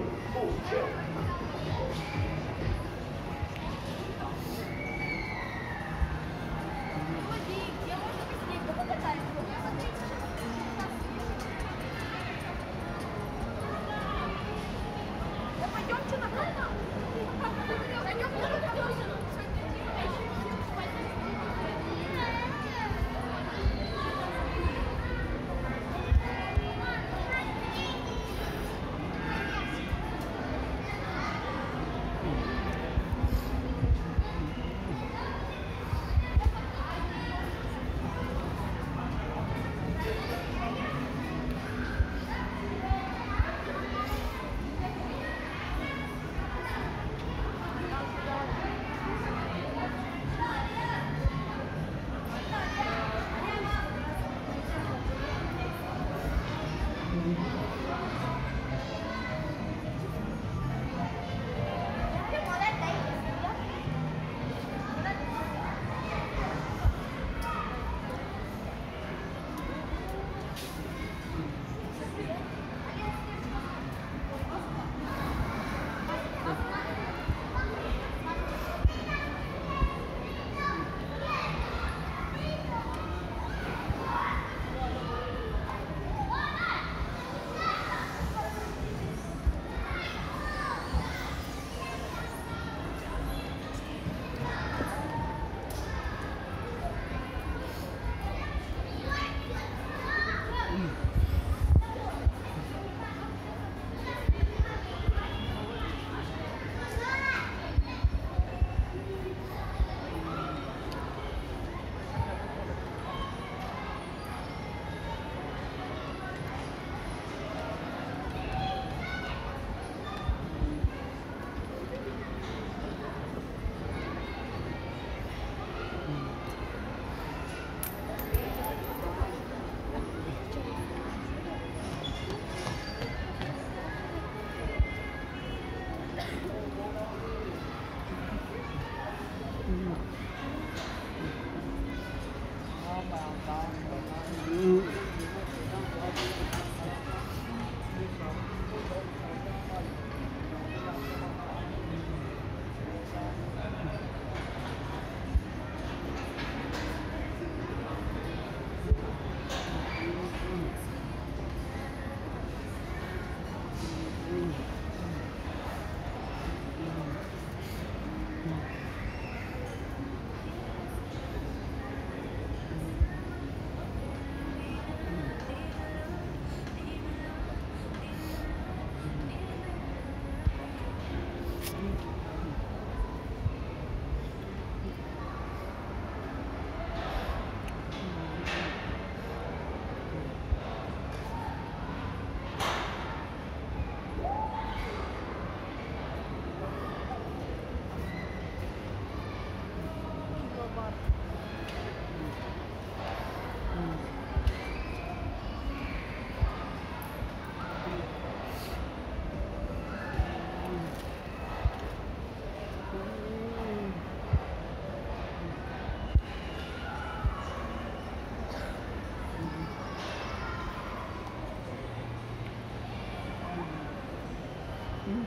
Joe. Cool Mm-hmm.